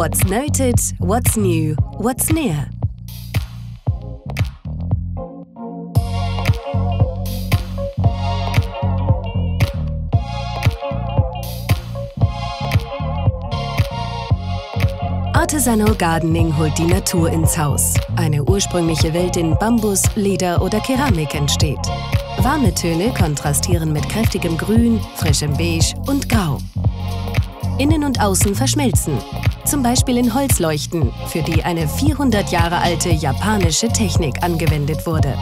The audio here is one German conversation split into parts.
What's noted, what's new, what's near. Artisanal Gardening holt die Natur ins Haus. Eine ursprüngliche Welt in Bambus, Leder oder Keramik entsteht. Warme Töne kontrastieren mit kräftigem Grün, frischem Beige und Grau. Innen und Außen verschmelzen. Zum Beispiel in Holzleuchten, für die eine 400 Jahre alte japanische Technik angewendet wurde.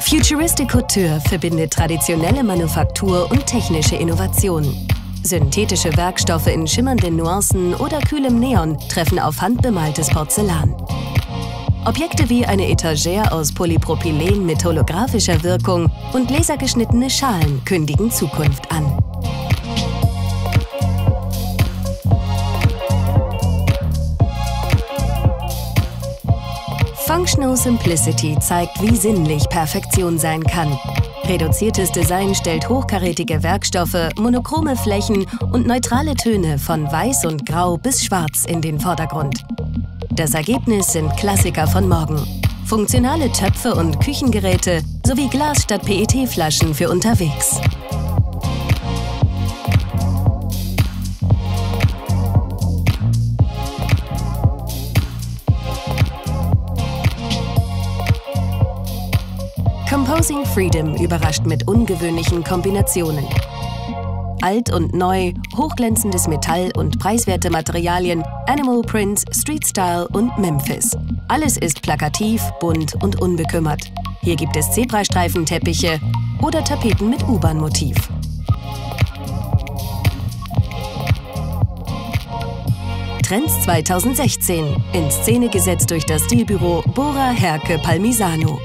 Futuristic Couture verbindet traditionelle Manufaktur und technische Innovation. Synthetische Werkstoffe in schimmernden Nuancen oder kühlem Neon treffen auf handbemaltes Porzellan. Objekte wie eine Etagere aus Polypropylen mit holographischer Wirkung und lasergeschnittene Schalen kündigen Zukunft an. Functional Simplicity zeigt, wie sinnlich Perfektion sein kann. Reduziertes Design stellt hochkarätige Werkstoffe, monochrome Flächen und neutrale Töne von Weiß und Grau bis Schwarz in den Vordergrund. Das Ergebnis sind Klassiker von morgen. Funktionale Töpfe und Küchengeräte sowie Glas statt PET-Flaschen für unterwegs. Composing Freedom überrascht mit ungewöhnlichen Kombinationen. Alt und neu, hochglänzendes Metall und preiswerte Materialien, Animal Print, Street Style und Memphis. Alles ist plakativ, bunt und unbekümmert. Hier gibt es Zebrastreifenteppiche oder Tapeten mit U-Bahn-Motiv. Trends 2016, in Szene gesetzt durch das Stilbüro Bora Herke Palmisano.